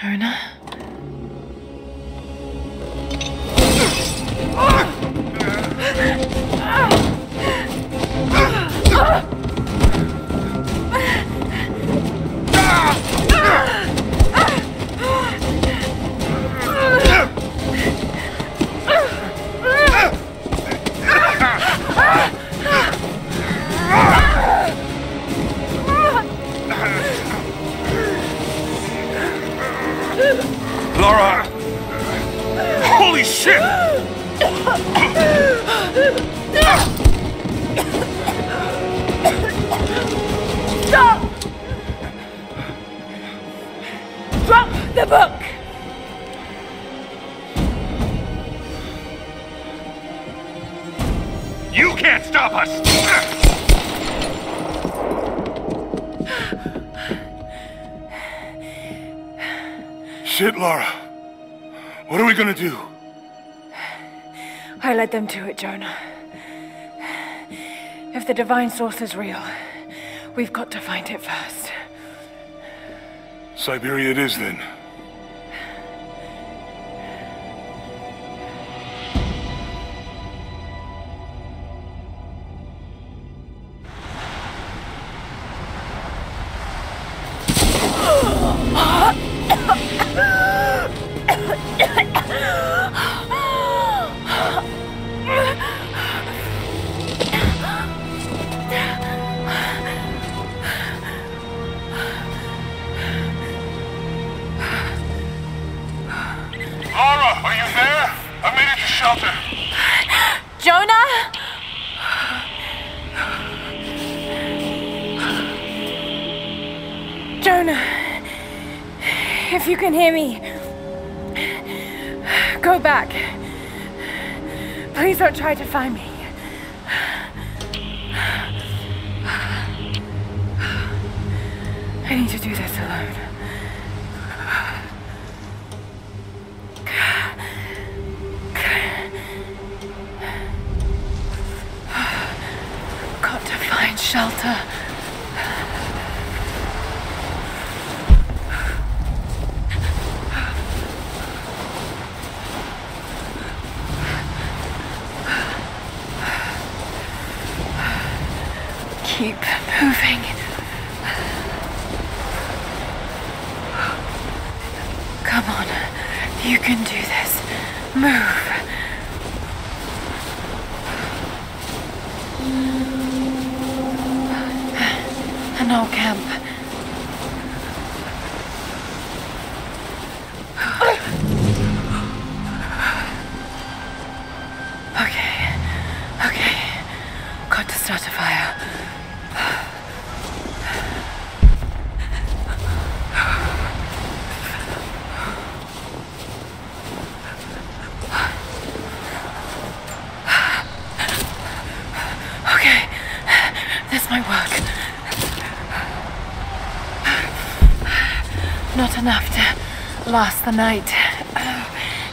Jonah? Book! You can't stop us! Shit, Lara. What are we gonna do? I led them to it, Jonah. If the divine source is real, we've got to find it first. Siberia it is, then. Jonah? Jonah, if you can hear me, go back. Please don't try to find me. I need to do this alone. Got to find shelter. Keep moving. Come on. You can do this. Move. An old camp. Okay. Okay. Got to start a fire. Okay. This might work. Not enough to last the night. Uh,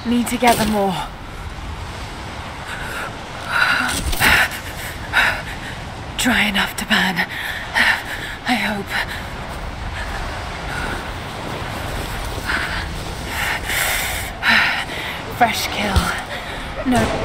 need to gather more. Dry enough to burn. I hope. Fresh kill. No.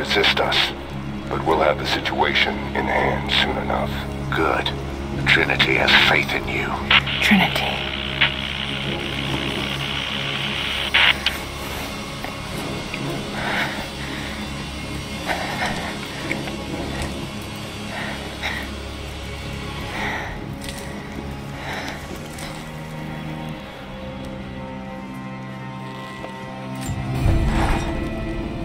Resist us, but we'll have the situation in hand soon enough. Good. Trinity has faith in you. Trinity.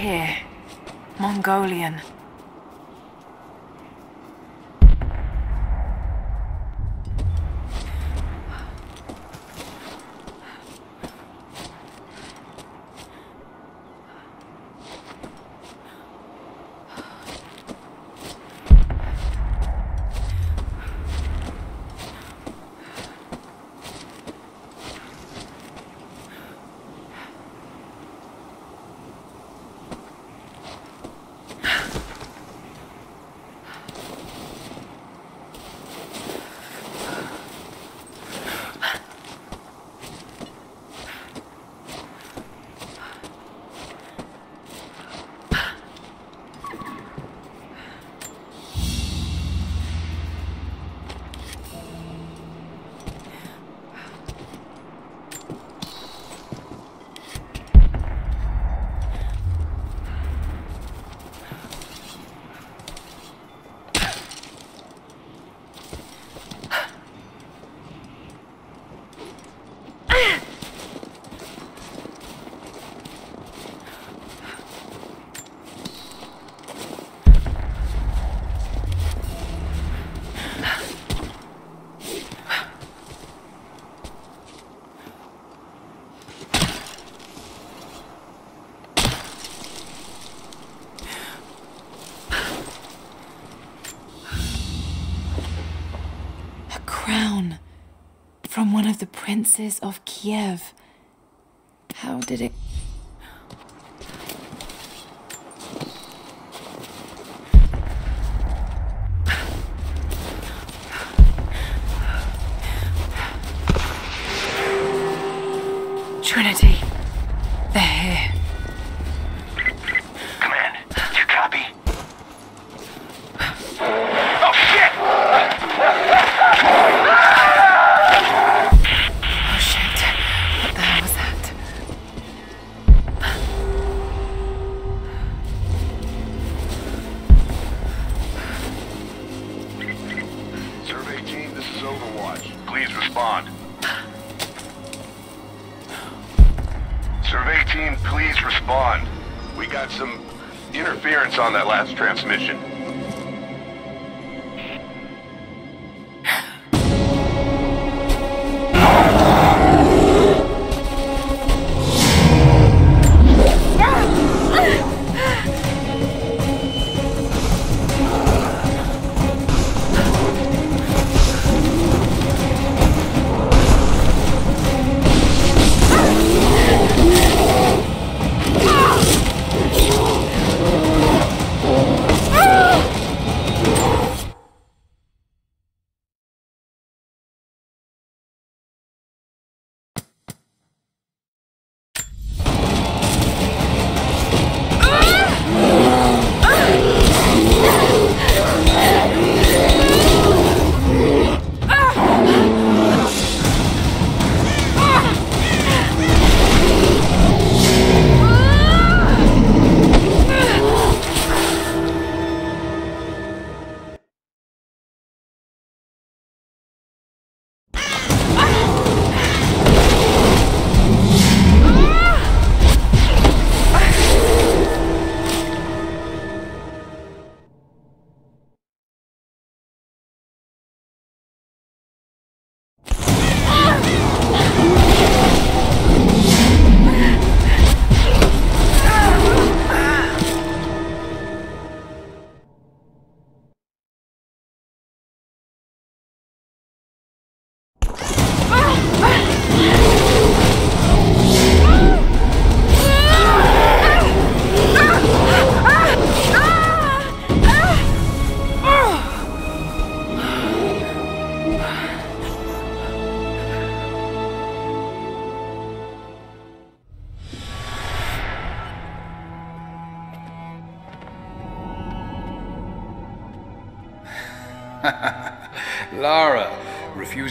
here. Mongolian. A crown from one of the princes of Kiev. How did it.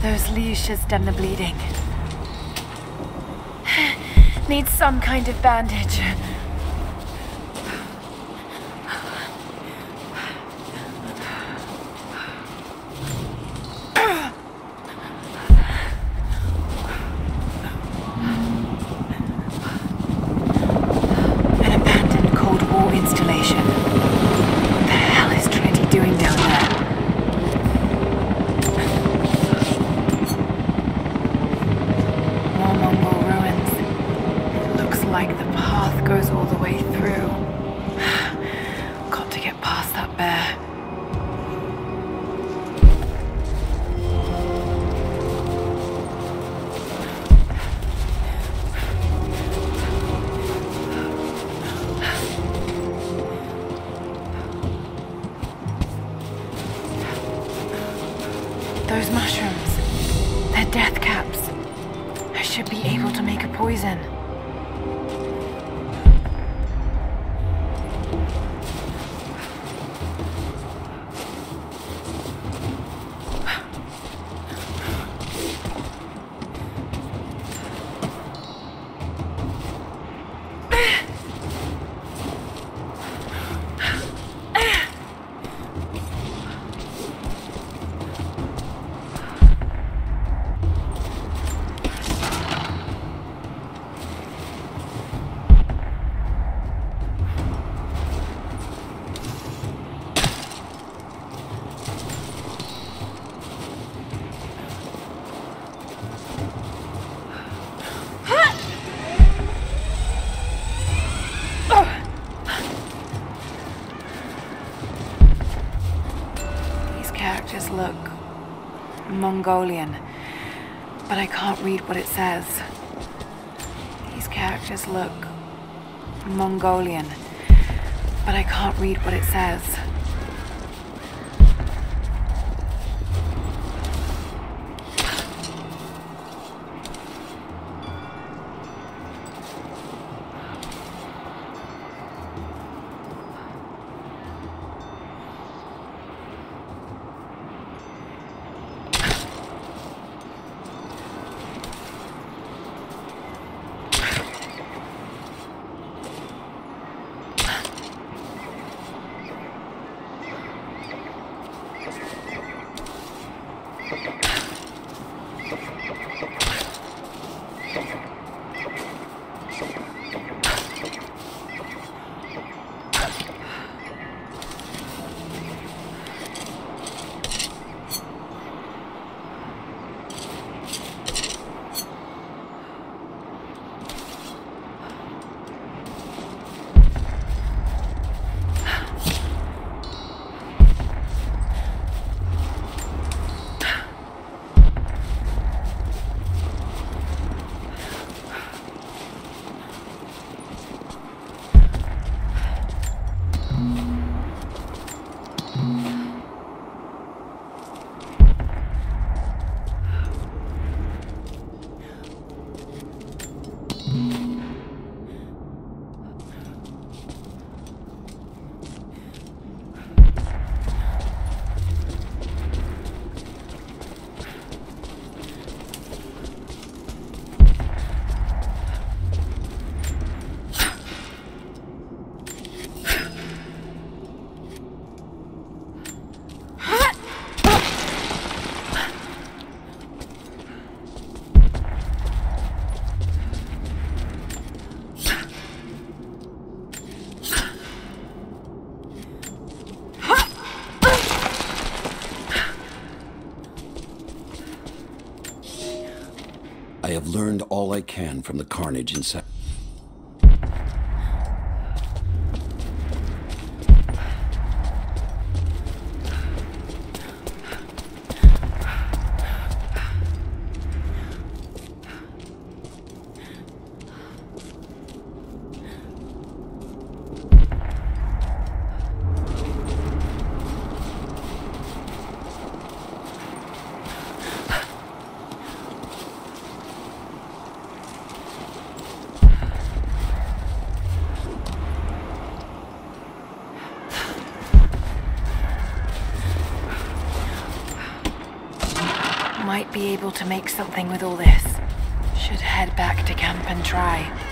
Those leashes stem the bleeding. Needs some kind of bandage. Mongolian, but I can't read what it says. These characters look Mongolian, but I can't read what it says. Can from the carnage inside. To make something with all this. Should head back to camp and try.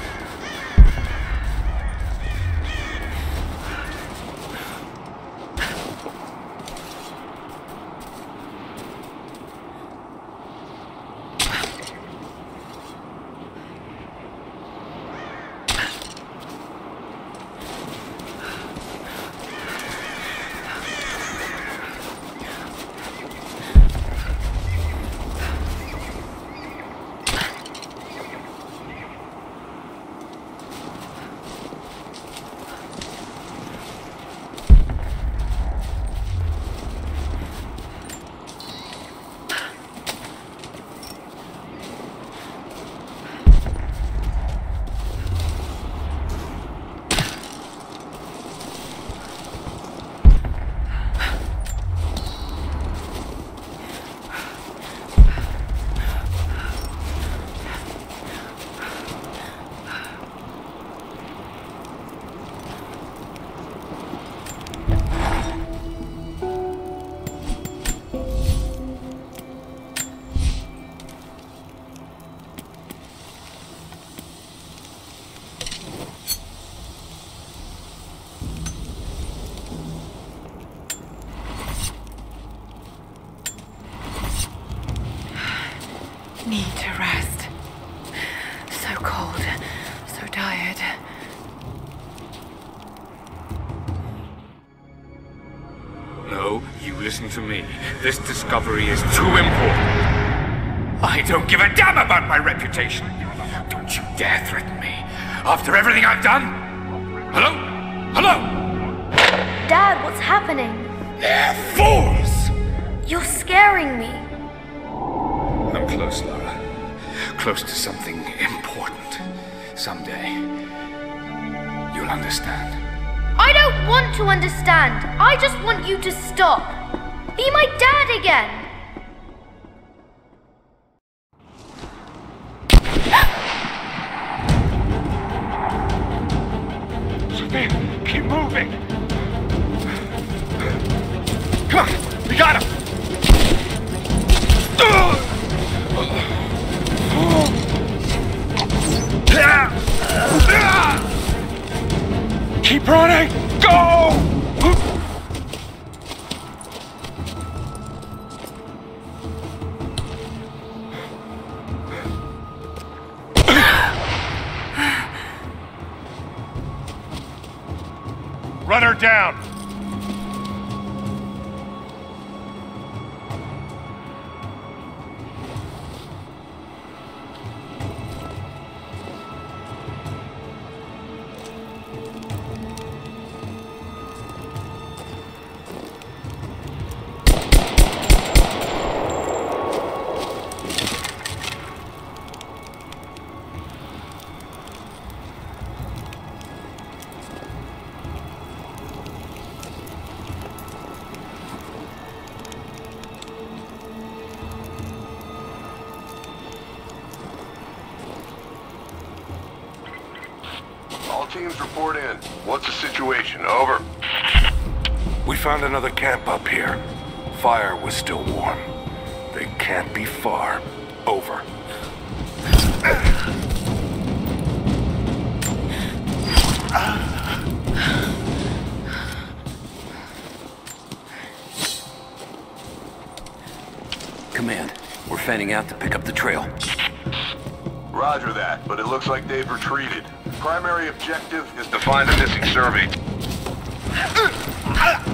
To me. This discovery is too important. I don't give a damn about my reputation. Don't you dare threaten me. After everything I've done? Hello? Hello? Dad, what's happening? They're fools! You're scaring me. I'm close, Lara. Close to something important. Someday, you'll understand. I don't want to understand. I just want you to stop. Be my dad again. Sophia, keep moving. Come on, we got him. Keep running. Teams report in. What's the situation? Over. We found another camp up here. Fire was still warm. They can't be far. Over. Command, we're fanning out to pick up the trail. Roger that, but it looks like they've retreated. Primary objective is to find the missing survey.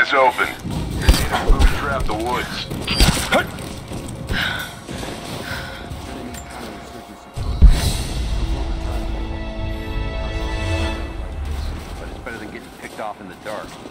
eyes open. Move the woods. But it's better than getting picked off in the dark.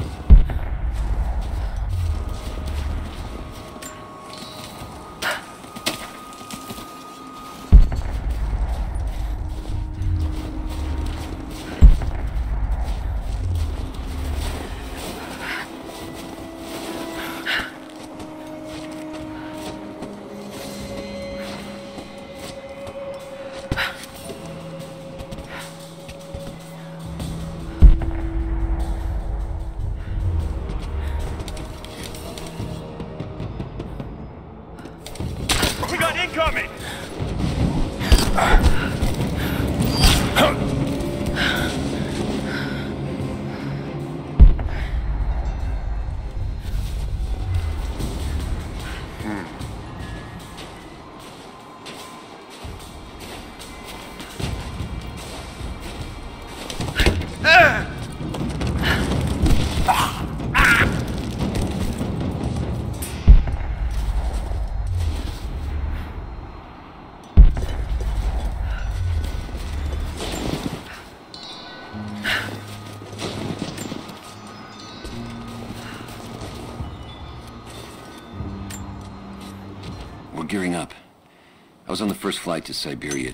Was on the first flight to Siberia.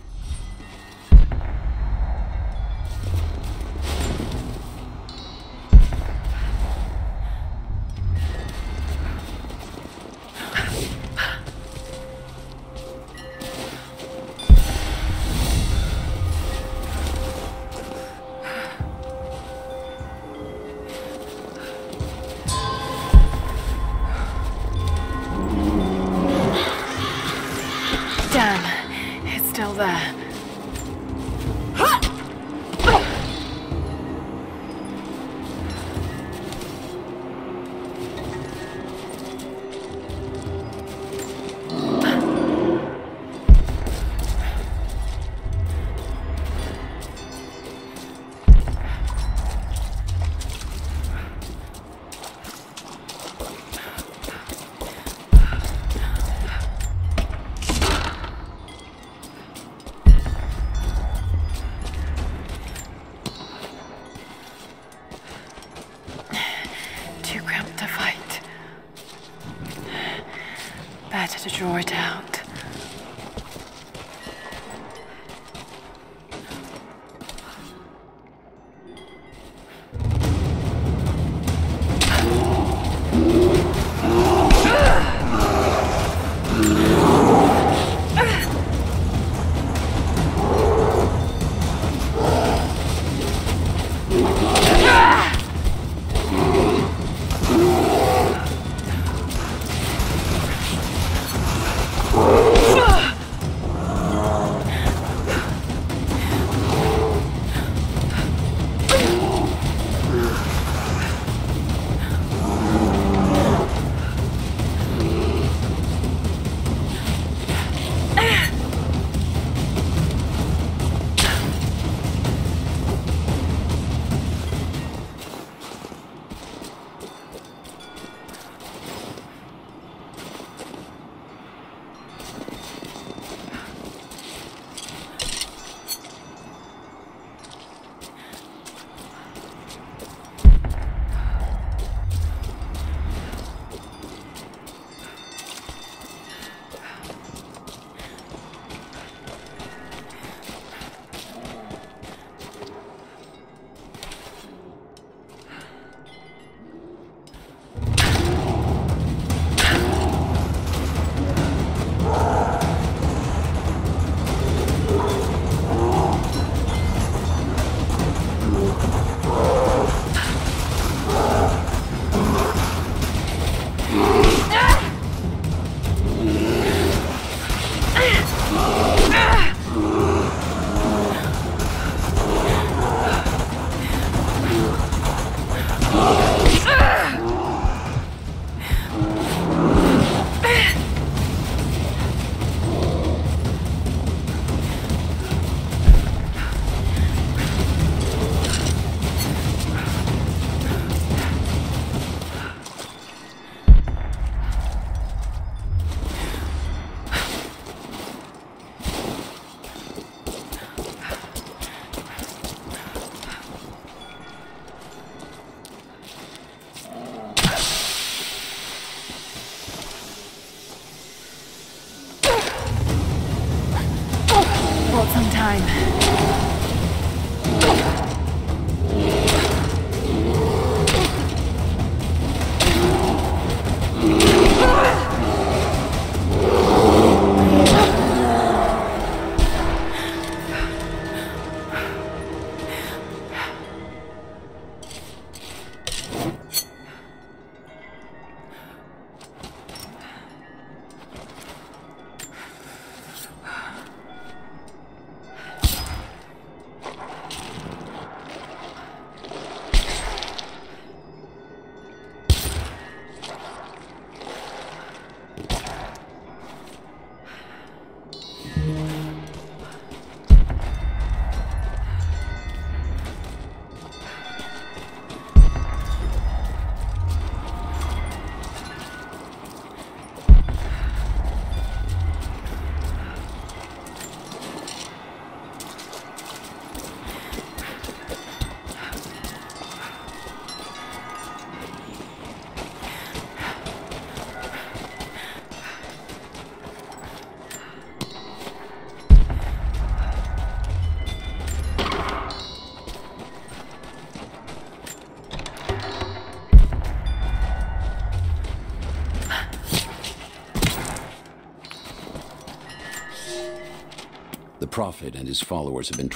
Prophet and his followers have been.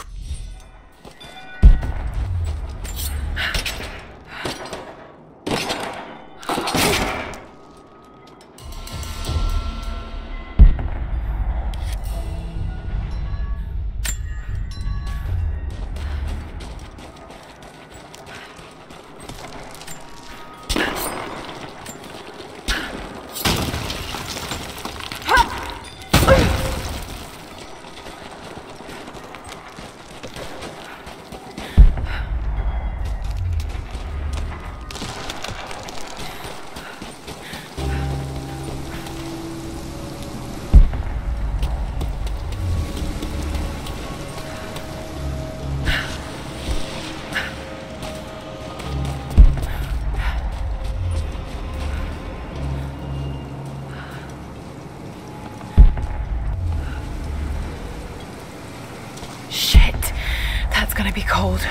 Be cold.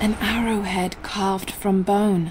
An arrowhead carved from bone.